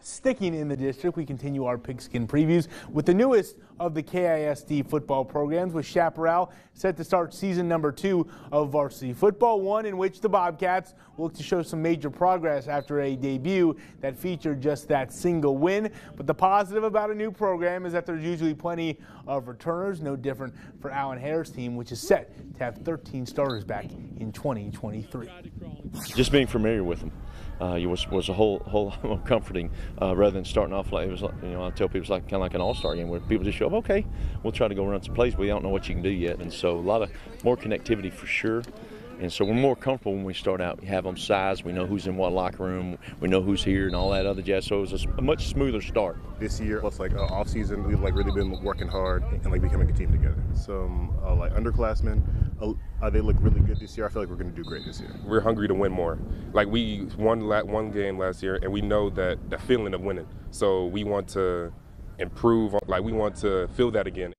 Sticking in the district, we continue our pigskin previews with the newest of the KISD football programs with Chaparral set to start season number two of varsity football, one in which the Bobcats look to show some major progress after a debut that featured just that single win. But the positive about a new program is that there's usually plenty of returners, no different for Alan Harris' team, which is set to have 13 starters back in 2023. Just being familiar with them uh, was was a whole whole lot more comforting uh, rather than starting off like it was. Like, you know, I tell people it's like kind of like an all star game where people just show up. Okay, we'll try to go run some plays, but we don't know what you can do yet, and so a lot of more connectivity for sure. And so we're more comfortable when we start out. We have them sized. We know who's in what locker room. We know who's here and all that other jazz. So it was a, much smoother start. This year, plus like uh, off season, we've like really been working hard and like becoming a team together. Some uh, like underclassmen, uh, they look really good this year. I feel like we're going to do great this year. We're hungry to win more. Like we won one game last year, and we know that the feeling of winning. So we want to improve. Like we want to feel that again.